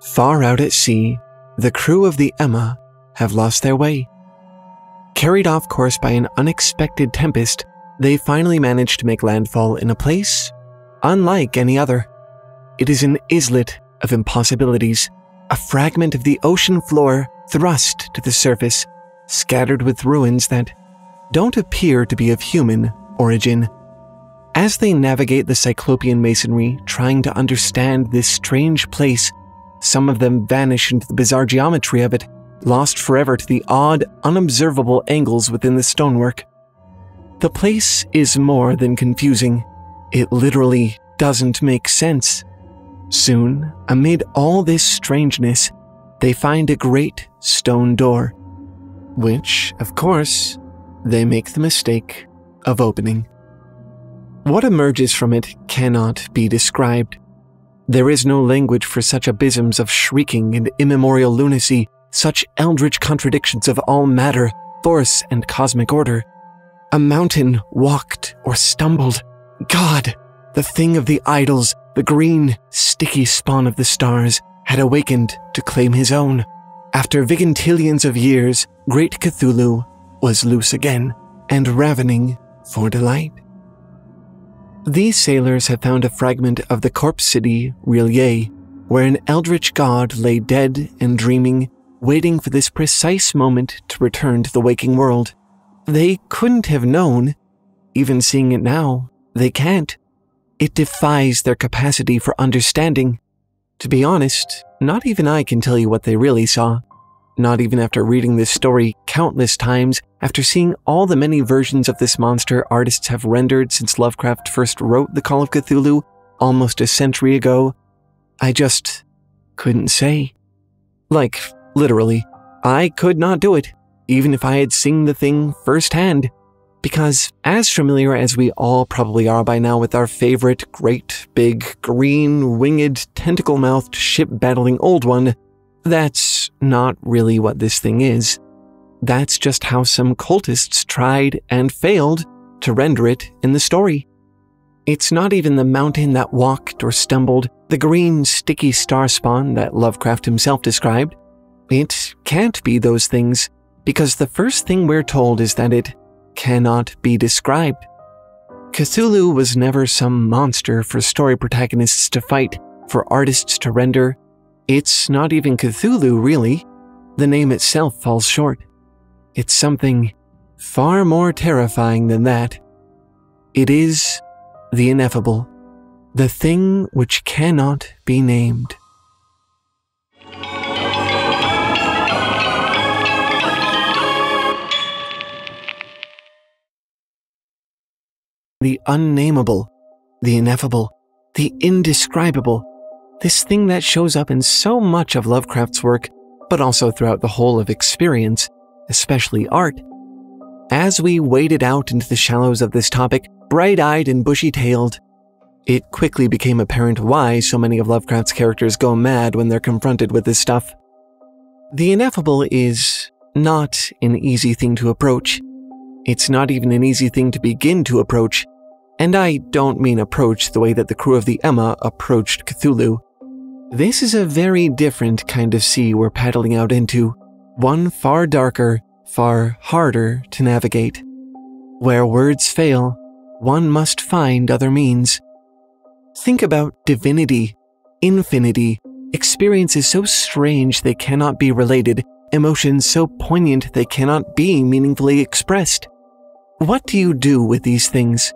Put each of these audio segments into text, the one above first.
Far out at sea, the crew of the Emma have lost their way. Carried off course by an unexpected tempest, they finally manage to make landfall in a place unlike any other. It is an islet of impossibilities, a fragment of the ocean floor thrust to the surface, scattered with ruins that don't appear to be of human origin. As they navigate the Cyclopean masonry, trying to understand this strange place, some of them vanish into the bizarre geometry of it, lost forever to the odd, unobservable angles within the stonework. The place is more than confusing. It literally doesn't make sense. Soon, amid all this strangeness, they find a great stone door, which, of course, they make the mistake of opening. What emerges from it cannot be described. There is no language for such abysms of shrieking and immemorial lunacy, such eldritch contradictions of all matter, force, and cosmic order. A mountain walked or stumbled. God, the thing of the idols, the green, sticky spawn of the stars, had awakened to claim his own. After vigintillions of years, great Cthulhu was loose again and ravening for delight. These sailors have found a fragment of the corpse city, R'lyeh, where an eldritch god lay dead and dreaming, waiting for this precise moment to return to the waking world. They couldn't have known. Even seeing it now, they can't. It defies their capacity for understanding. To be honest, not even I can tell you what they really saw. Not even after reading this story countless times, after seeing all the many versions of this monster artists have rendered since Lovecraft first wrote The Call of Cthulhu almost a century ago, I just couldn't say. Like, literally, I could not do it, even if I had seen the thing firsthand. Because, as familiar as we all probably are by now with our favorite great, big, green, winged, tentacle mouthed, ship battling old one, that's not really what this thing is. That's just how some cultists tried and failed to render it in the story. It's not even the mountain that walked or stumbled, the green, sticky star spawn that Lovecraft himself described. It can't be those things, because the first thing we're told is that it cannot be described. Cthulhu was never some monster for story protagonists to fight, for artists to render, it's not even Cthulhu, really. The name itself falls short. It's something far more terrifying than that. It is the ineffable, the thing which cannot be named. The unnameable, the ineffable, the indescribable, this thing that shows up in so much of Lovecraft's work, but also throughout the whole of experience, especially art. As we waded out into the shallows of this topic, bright eyed and bushy tailed, it quickly became apparent why so many of Lovecraft's characters go mad when they're confronted with this stuff. The ineffable is not an easy thing to approach. It's not even an easy thing to begin to approach. And I don't mean approach the way that the crew of the Emma approached Cthulhu. This is a very different kind of sea we're paddling out into, one far darker, far harder to navigate. Where words fail, one must find other means. Think about divinity, infinity, experiences so strange they cannot be related, emotions so poignant they cannot be meaningfully expressed. What do you do with these things?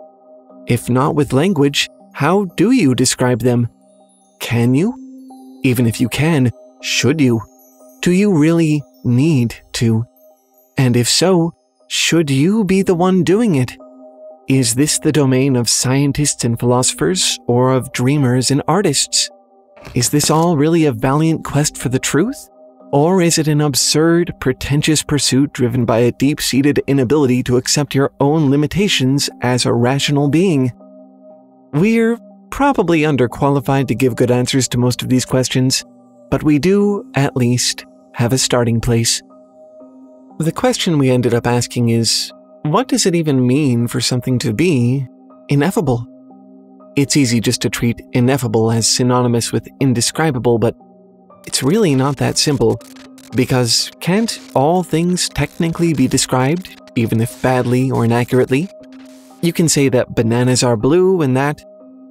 If not with language, how do you describe them? Can you? Even if you can, should you? Do you really need to? And if so, should you be the one doing it? Is this the domain of scientists and philosophers, or of dreamers and artists? Is this all really a valiant quest for the truth? Or is it an absurd, pretentious pursuit driven by a deep seated inability to accept your own limitations as a rational being? We're probably underqualified to give good answers to most of these questions, but we do, at least, have a starting place. The question we ended up asking is what does it even mean for something to be ineffable? It's easy just to treat ineffable as synonymous with indescribable, but It's really not that simple, because can't all things technically be described, even if badly or inaccurately? You can say that bananas are blue, and that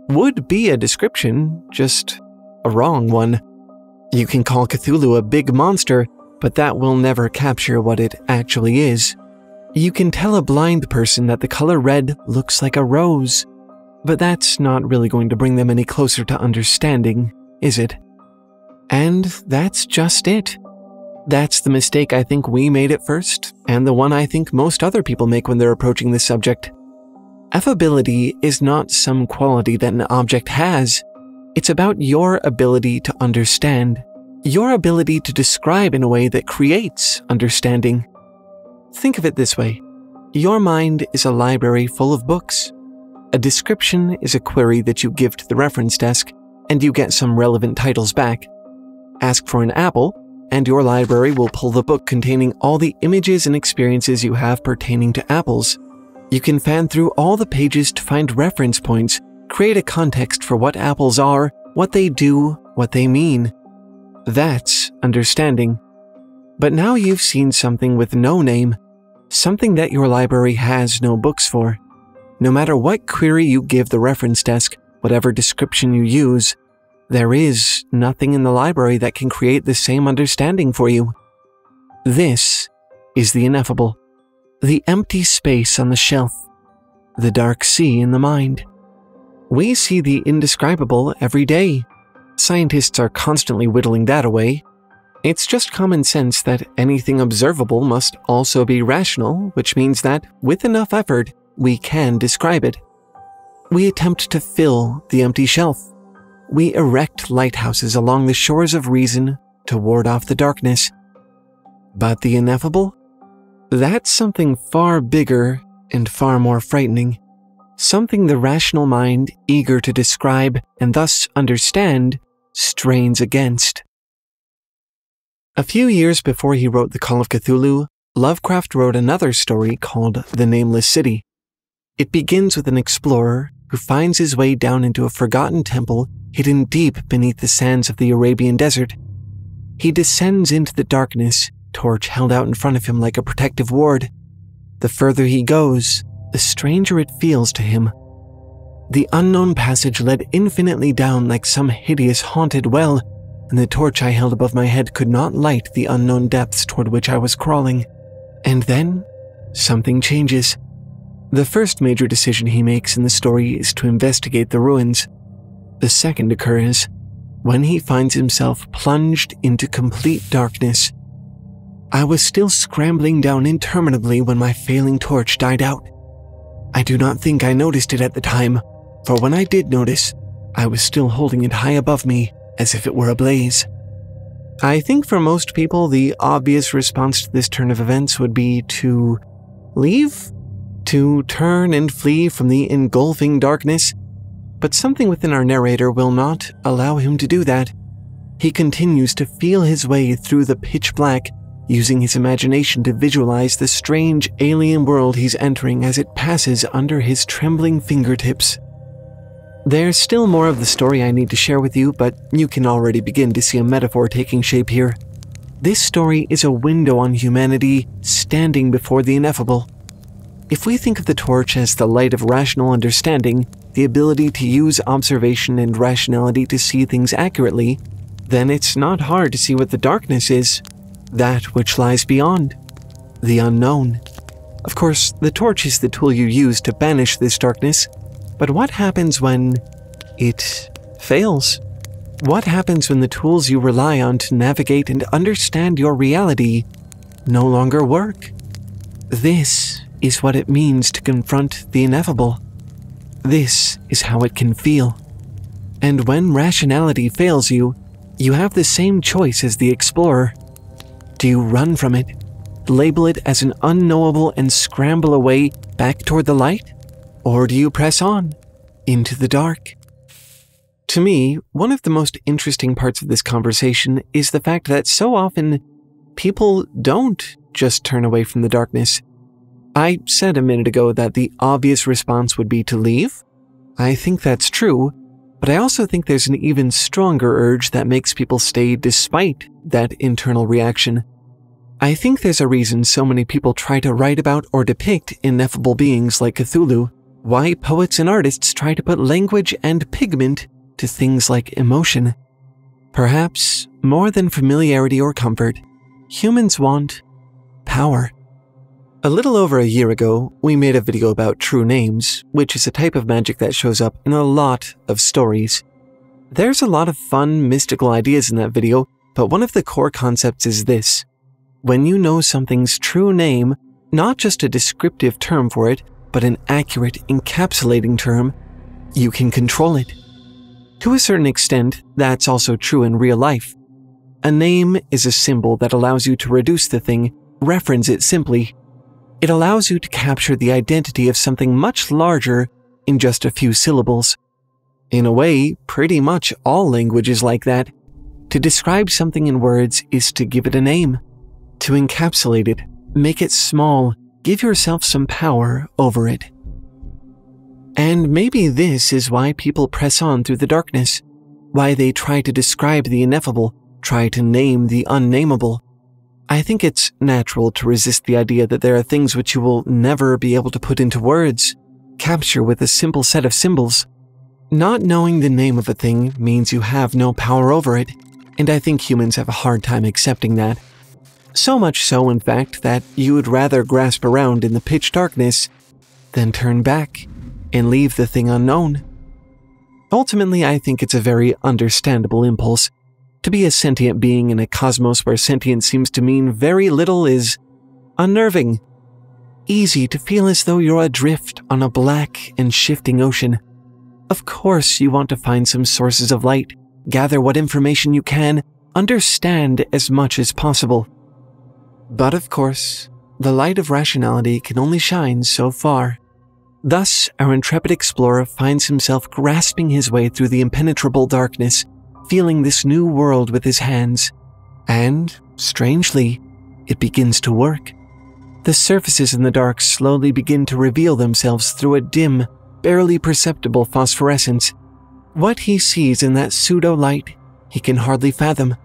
would be a description, just a wrong one. You can call Cthulhu a big monster, but that will never capture what it actually is. You can tell a blind person that the color red looks like a rose, but that's not really going to bring them any closer to understanding, is it? And that's just it. That's the mistake I think we made at first, and the one I think most other people make when they're approaching this subject. Ineffability is not some quality that an object has. It's about your ability to understand, your ability to describe in a way that creates understanding. Think of it this way your mind is a library full of books. A description is a query that you give to the reference desk, and you get some relevant titles back. Ask for an apple, and your library will pull the book containing all the images and experiences you have pertaining to apples. You can fan through all the pages to find reference points, create a context for what apples are, what they do, what they mean. That's understanding. But now you've seen something with no name, something that your library has no books for. No matter what query you give the reference desk, whatever description you use, there is nothing in the library that can create the same understanding for you. This is the ineffable, the empty space on the shelf, the dark sea in the mind. We see the indescribable every day. Scientists are constantly whittling that away. It's just common sense that anything observable must also be rational, which means that, with enough effort, we can describe it. We attempt to fill the empty shelf we erect lighthouses along the shores of reason to ward off the darkness. But the ineffable? That's something far bigger and far more frightening. Something the rational mind, eager to describe and thus understand, strains against. A few years before he wrote The Call of Cthulhu, Lovecraft wrote another story called The Nameless City. It begins with an explorer who finds his way down into a forgotten temple hidden deep beneath the sands of the Arabian desert. He descends into the darkness, torch held out in front of him like a protective ward. The further he goes, the stranger it feels to him. The unknown passage led infinitely down like some hideous haunted well, and the torch I held above my head could not light the unknown depths toward which I was crawling. And then, something changes. The first major decision he makes in the story is to investigate the ruins. The second occurs when he finds himself plunged into complete darkness. I was still scrambling down interminably when my failing torch died out. I do not think I noticed it at the time, for when I did notice, I was still holding it high above me as if it were ablaze. I think for most people, the obvious response to this turn of events would be to leave? To turn and flee from the engulfing darkness but something within our narrator will not allow him to do that. He continues to feel his way through the pitch black, using his imagination to visualize the strange alien world he's entering as it passes under his trembling fingertips. There's still more of the story I need to share with you, but you can already begin to see a metaphor taking shape here. This story is a window on humanity standing before the ineffable. If we think of the torch as the light of rational understanding, the ability to use observation and rationality to see things accurately, then it's not hard to see what the darkness is that which lies beyond, the unknown. Of course, the torch is the tool you use to banish this darkness, but what happens when it fails? What happens when the tools you rely on to navigate and understand your reality no longer work? This is what it means to confront the ineffable. This is how it can feel. And when rationality fails you, you have the same choice as the explorer. Do you run from it, label it as an unknowable, and scramble away back toward the light? Or do you press on into the dark? To me, one of the most interesting parts of this conversation is the fact that so often people don't just turn away from the darkness. I said a minute ago that the obvious response would be to leave. I think that's true, But I also think there's an even stronger urge that makes people stay despite that internal reaction. I think there's a reason so many people try to write about or depict ineffable beings like Cthulhu, why poets and artists try to put language and pigment to things like emotion. Perhaps, more than familiarity or comfort, humans want power. A little over a year ago, we made a video about true names, which is a type of magic that shows up in a lot of stories. There's a lot of fun, mystical ideas in that video, but one of the core concepts is this. When you know something's true name, not just a descriptive term for it, but an accurate, encapsulating term, you can control it. To a certain extent, that's also true in real life. A name is a symbol that allows you to reduce the thing, reference it simply, it allows you to capture the identity of something much larger in just a few syllables. In a way, pretty much all languages like that. To describe something in words is to give it a name, to encapsulate it, make it small, give yourself some power over it. And maybe this is why people press on through the darkness, why they try to describe the ineffable, try to name the unnameable. I think it's natural to resist the idea that there are things which you will never be able to put into words, capture with a simple set of symbols. Not knowing the name of a thing means you have no power over it, and I think humans have a hard time accepting that. So much so, in fact, that you would rather grasp around in the pitch darkness than turn back and leave the thing unknown. Ultimately, I think it's a very understandable impulse to be a sentient being in a cosmos where sentience seems to mean very little is unnerving. Easy to feel as though you're adrift on a black and shifting ocean. Of course, you want to find some sources of light, gather what information you can, understand as much as possible. But of course, the light of rationality can only shine so far. Thus, our intrepid explorer finds himself grasping his way through the impenetrable darkness feeling this new world with his hands. And, strangely, it begins to work. The surfaces in the dark slowly begin to reveal themselves through a dim, barely perceptible phosphorescence. What he sees in that pseudo light, he can hardly fathom.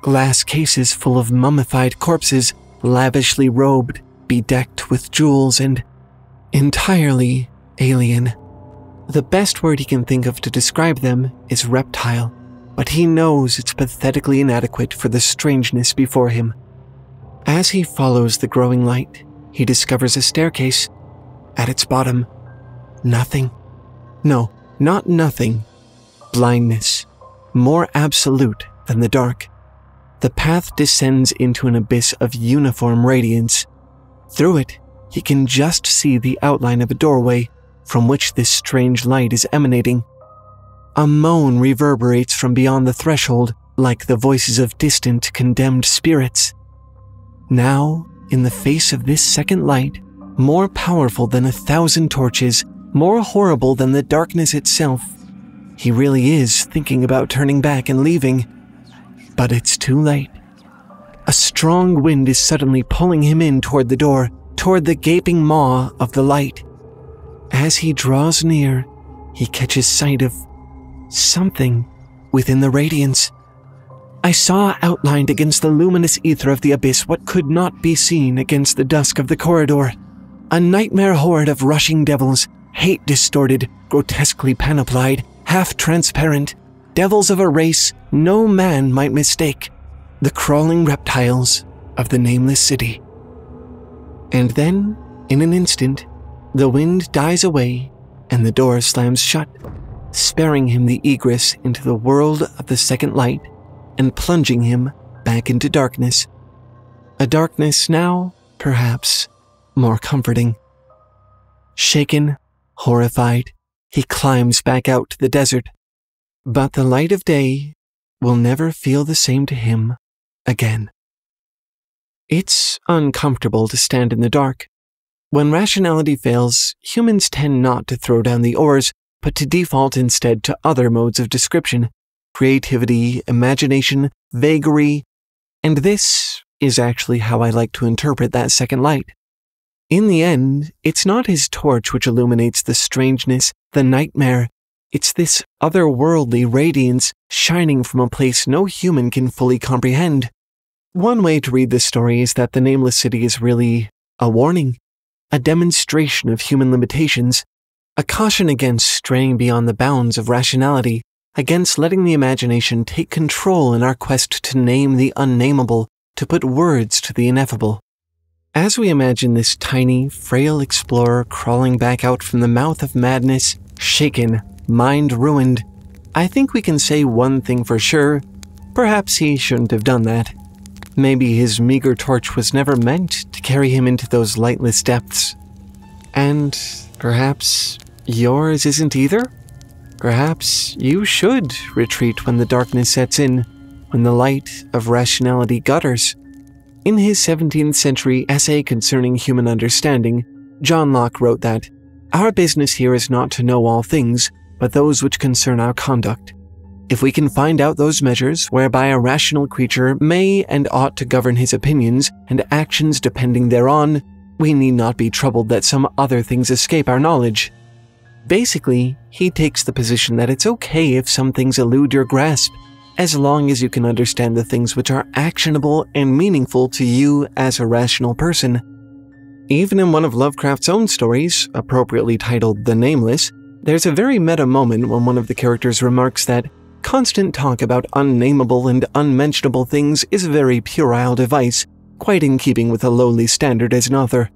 Glass cases full of mummified corpses, lavishly robed, bedecked with jewels, and entirely alien. The best word he can think of to describe them is reptile but he knows it's pathetically inadequate for the strangeness before him. As he follows the growing light, he discovers a staircase. At its bottom, nothing. No, not nothing. Blindness. More absolute than the dark. The path descends into an abyss of uniform radiance. Through it, he can just see the outline of a doorway from which this strange light is emanating. A moan reverberates from beyond the threshold like the voices of distant, condemned spirits. Now, in the face of this second light, more powerful than a thousand torches, more horrible than the darkness itself, he really is thinking about turning back and leaving. But it's too late. A strong wind is suddenly pulling him in toward the door, toward the gaping maw of the light. As he draws near, he catches sight of something within the radiance. I saw outlined against the luminous ether of the abyss what could not be seen against the dusk of the corridor. A nightmare horde of rushing devils, hate distorted, grotesquely panoplied, half transparent, devils of a race no man might mistake, the crawling reptiles of the nameless city. And then, in an instant, the wind dies away and the door slams shut sparing him the egress into the world of the second light and plunging him back into darkness. A darkness now, perhaps, more comforting. Shaken, horrified, he climbs back out to the desert. But the light of day will never feel the same to him again. It's uncomfortable to stand in the dark. When rationality fails, humans tend not to throw down the oars but to default instead to other modes of description creativity, imagination, vagary, and this is actually how I like to interpret that second light. In the end, it's not his torch which illuminates the strangeness, the nightmare, It's this otherworldly radiance shining from a place no human can fully comprehend. One way to read this story is that the Nameless City is really a warning, a demonstration of human limitations, a caution against straying beyond the bounds of rationality, against letting the imagination take control in our quest to name the unnameable, to put words to the ineffable. As we imagine this tiny, frail explorer crawling back out from the mouth of madness, shaken, mind ruined, I think we can say one thing for sure. Perhaps he shouldn't have done that. Maybe his meager torch was never meant to carry him into those lightless depths. And perhaps yours isn't either? Perhaps you should retreat when the darkness sets in, when the light of rationality gutters. In his 17th century essay concerning human understanding, John Locke wrote that, Our business here is not to know all things, but those which concern our conduct. If we can find out those measures whereby a rational creature may and ought to govern his opinions and actions depending thereon, we need not be troubled that some other things escape our knowledge. Basically, he takes the position that it's okay if some things elude your grasp, as long as you can understand the things which are actionable and meaningful to you as a rational person. Even in one of Lovecraft's own stories, appropriately titled The Nameless, there's a very meta moment when one of the characters remarks that Constant talk about unnameable and unmentionable things is a very puerile device, quite in keeping with a lowly standard as an author.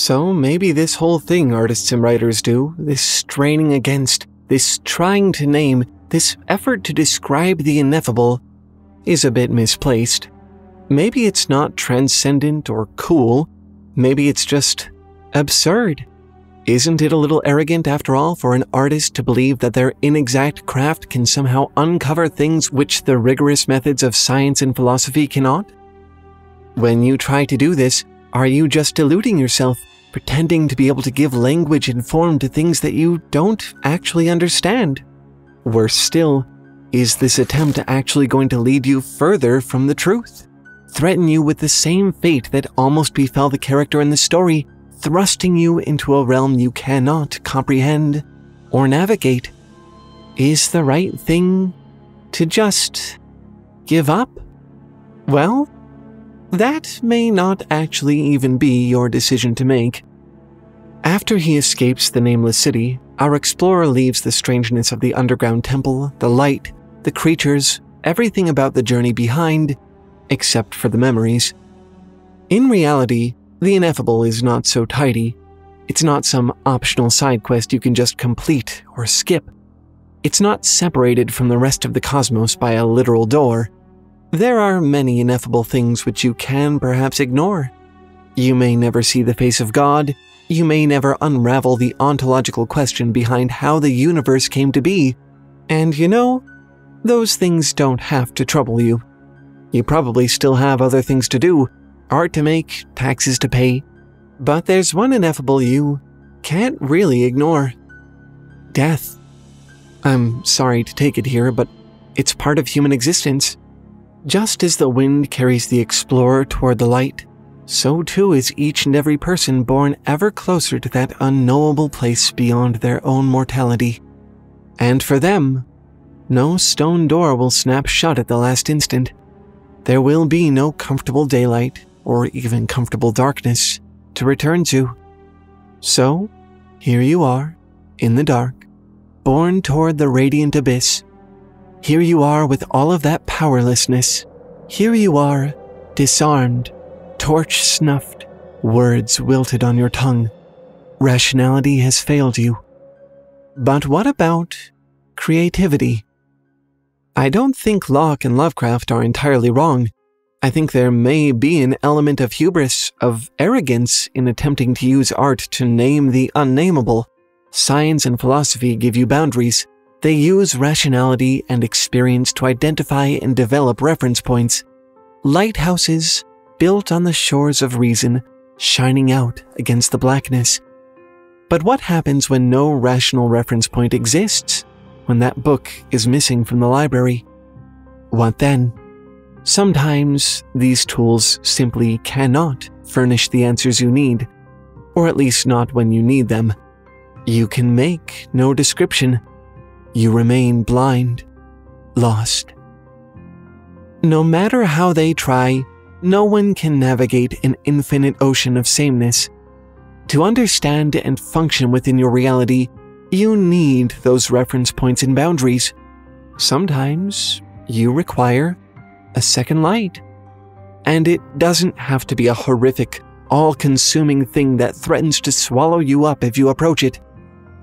So maybe this whole thing artists and writers do, this straining against, this trying to name, this effort to describe the ineffable, is a bit misplaced. Maybe it's not transcendent or cool, maybe it's just absurd. Isn't it a little arrogant, after all, for an artist to believe that their inexact craft can somehow uncover things which the rigorous methods of science and philosophy cannot? When you try to do this, are you just deluding yourself, pretending to be able to give language and form to things that you don't actually understand? Worse still, is this attempt actually going to lead you further from the truth? Threaten you with the same fate that almost befell the character in the story thrusting you into a realm you cannot comprehend or navigate, is the right thing to just give up? Well, that may not actually even be your decision to make. After he escapes the nameless city, our explorer leaves the strangeness of the underground temple, the light, the creatures, everything about the journey behind, except for the memories. In reality, the ineffable is not so tidy. It's not some optional side quest you can just complete or skip. It's not separated from the rest of the cosmos by a literal door. There are many ineffable things which you can perhaps ignore. You may never see the face of God. You may never unravel the ontological question behind how the universe came to be. And you know, those things don't have to trouble you. You probably still have other things to do, art to make, taxes to pay. But there's one ineffable you can't really ignore death. I'm sorry to take it here, but it's part of human existence. Just as the wind carries the explorer toward the light, so too is each and every person born ever closer to that unknowable place beyond their own mortality. And for them, no stone door will snap shut at the last instant. There will be no comfortable daylight, or even comfortable darkness to return to. So, here you are, in the dark, borne toward the radiant abyss. Here you are with all of that powerlessness. Here you are, disarmed, torch snuffed, words wilted on your tongue. Rationality has failed you. But what about creativity? I don't think Locke and Lovecraft are entirely wrong. I think there may be an element of hubris, of arrogance in attempting to use art to name the unnameable. Science and philosophy give you boundaries. They use rationality and experience to identify and develop reference points. Lighthouses built on the shores of reason, shining out against the blackness. But what happens when no rational reference point exists? When that book is missing from the library? What then? Sometimes these tools simply cannot furnish the answers you need, or at least not when you need them. You can make no description. You remain blind, lost. No matter how they try, no one can navigate an infinite ocean of sameness. To understand and function within your reality, you need those reference points and boundaries. Sometimes you require a second light. And it doesn't have to be a horrific, all consuming thing that threatens to swallow you up if you approach it.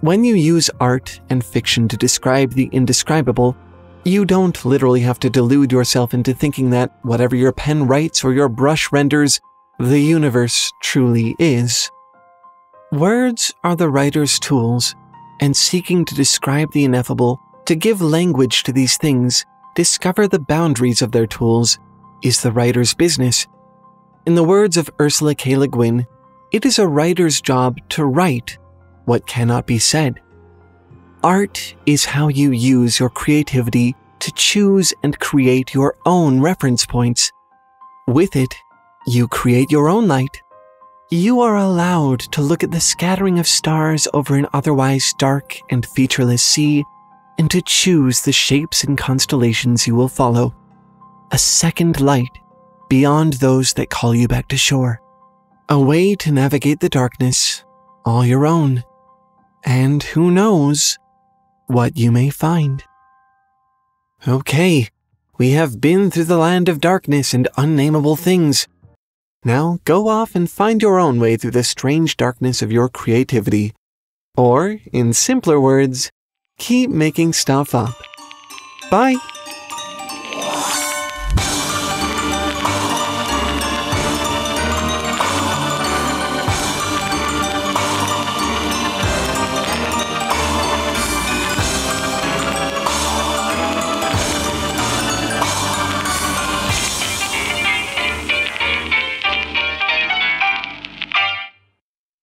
When you use art and fiction to describe the indescribable, you don't literally have to delude yourself into thinking that whatever your pen writes or your brush renders, the universe truly is. Words are the writer's tools, and seeking to describe the ineffable, to give language to these things, discover the boundaries of their tools, is the writer's business. In the words of Ursula K. Le Guin, it is a writer's job to write what cannot be said. Art is how you use your creativity to choose and create your own reference points. With it, you create your own light. You are allowed to look at the scattering of stars over an otherwise dark and featureless sea and to choose the shapes and constellations you will follow. A second light beyond those that call you back to shore. A way to navigate the darkness all your own. And who knows what you may find. Okay, we have been through the land of darkness and unnameable things. Now go off and find your own way through the strange darkness of your creativity. Or, in simpler words, keep making stuff up. Bye!